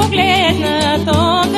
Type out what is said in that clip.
погляд на то,